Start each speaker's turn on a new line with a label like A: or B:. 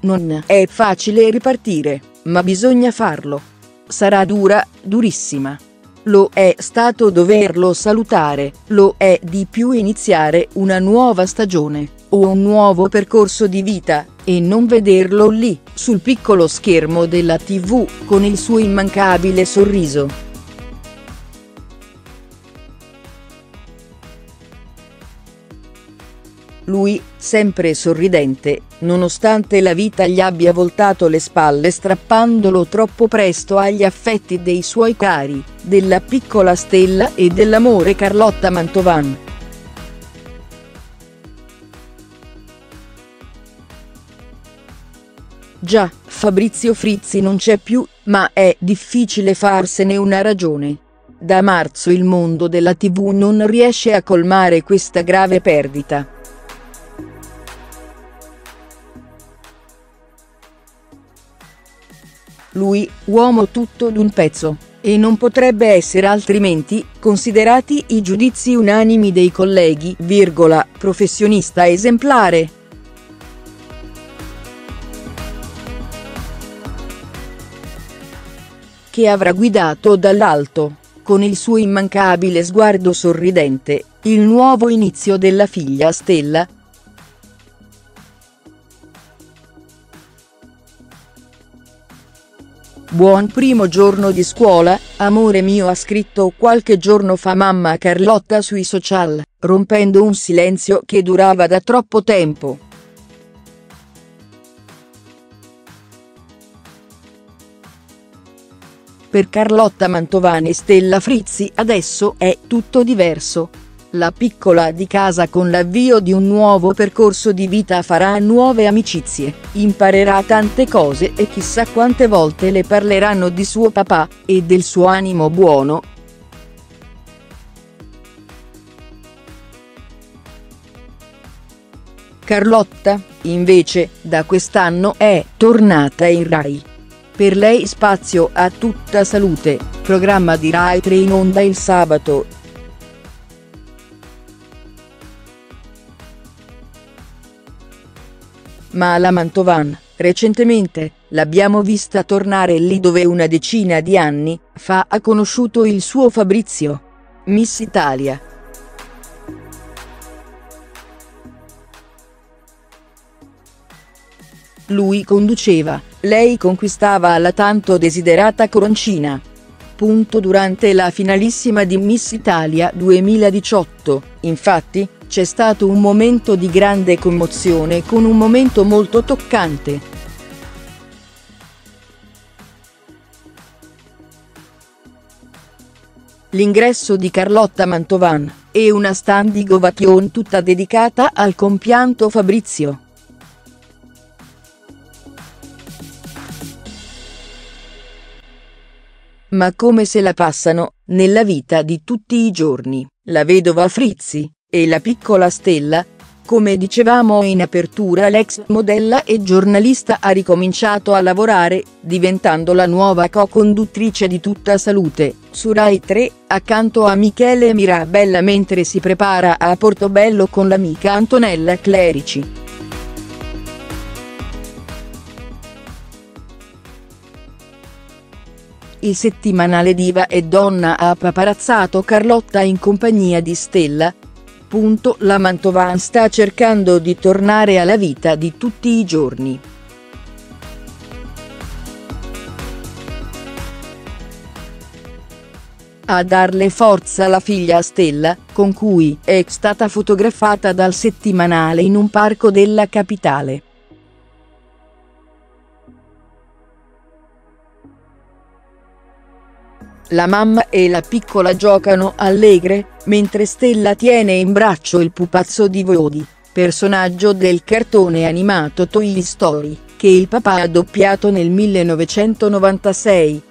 A: Non è facile ripartire, ma bisogna farlo. Sarà dura, durissima. Lo è stato doverlo salutare, lo è di più iniziare una nuova stagione, o un nuovo percorso di vita, e non vederlo lì, sul piccolo schermo della tv, con il suo immancabile sorriso. Lui, sempre sorridente, nonostante la vita gli abbia voltato le spalle strappandolo troppo presto agli affetti dei suoi cari, della piccola Stella e dell'amore Carlotta Mantovan. Già, Fabrizio Frizzi non c'è più, ma è difficile farsene una ragione. Da marzo il mondo della tv non riesce a colmare questa grave perdita. Lui, uomo tutto d'un pezzo, e non potrebbe essere altrimenti, considerati i giudizi unanimi dei colleghi, virgola, professionista esemplare. Che avrà guidato dall'alto, con il suo immancabile sguardo sorridente, il nuovo inizio della figlia Stella, Buon primo giorno di scuola, amore mio ha scritto qualche giorno fa mamma Carlotta sui social, rompendo un silenzio che durava da troppo tempo. Per Carlotta Mantovani e Stella Frizzi adesso è tutto diverso. La piccola di casa con l'avvio di un nuovo percorso di vita farà nuove amicizie, imparerà tante cose e chissà quante volte le parleranno di suo papà, e del suo animo buono. Carlotta, invece, da quest'anno è tornata in Rai. Per lei spazio a tutta salute, programma di Rai 3 in onda il sabato, ma alla Mantovan, recentemente, l'abbiamo vista tornare lì dove una decina di anni fa ha conosciuto il suo Fabrizio. Miss Italia. Lui conduceva, lei conquistava la tanto desiderata coroncina. Punto durante la finalissima di Miss Italia 2018, infatti, c'è stato un momento di grande commozione con un momento molto toccante. L'ingresso di Carlotta Mantovan, e una standing ovation tutta dedicata al compianto Fabrizio. Ma come se la passano, nella vita di tutti i giorni, la vedova Frizzi, e la piccola Stella, come dicevamo in apertura l'ex modella e giornalista ha ricominciato a lavorare, diventando la nuova co-conduttrice di Tutta Salute, su Rai 3, accanto a Michele Mirabella mentre si prepara a Portobello con l'amica Antonella Clerici. Il settimanale Diva e Donna ha paparazzato Carlotta in compagnia di Stella, punto la Mantovan sta cercando di tornare alla vita di tutti i giorni. A darle forza la figlia Stella, con cui è stata fotografata dal settimanale in un parco della capitale. La mamma e la piccola giocano allegre, mentre Stella tiene in braccio il pupazzo di Woody, personaggio del cartone animato Toy Story, che il papà ha doppiato nel 1996.